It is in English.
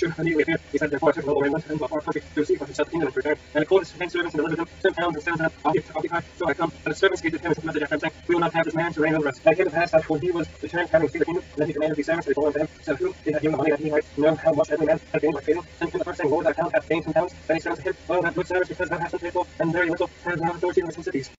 should immediately appear. He said, therefore, I took a little raiment and bought perfect to receive unto himself the kingdom and to. And called his ten servants and delivered them ten pounds and said up, them, Occupy, so I come. And the servants gave to him a message after him, saying, We will not have this man to reign over us. And it came to pass that when he was returned, having received the kingdom, then he commanded these servants to go unto him, said, Who did have given the money that he might know how much every man had gained by trading? Sent him the first saying, Lord, thy account hath gained ten pounds. Then he said unto him, Well, that good service, because thou hast been faithful and very little, has now authority in the cities.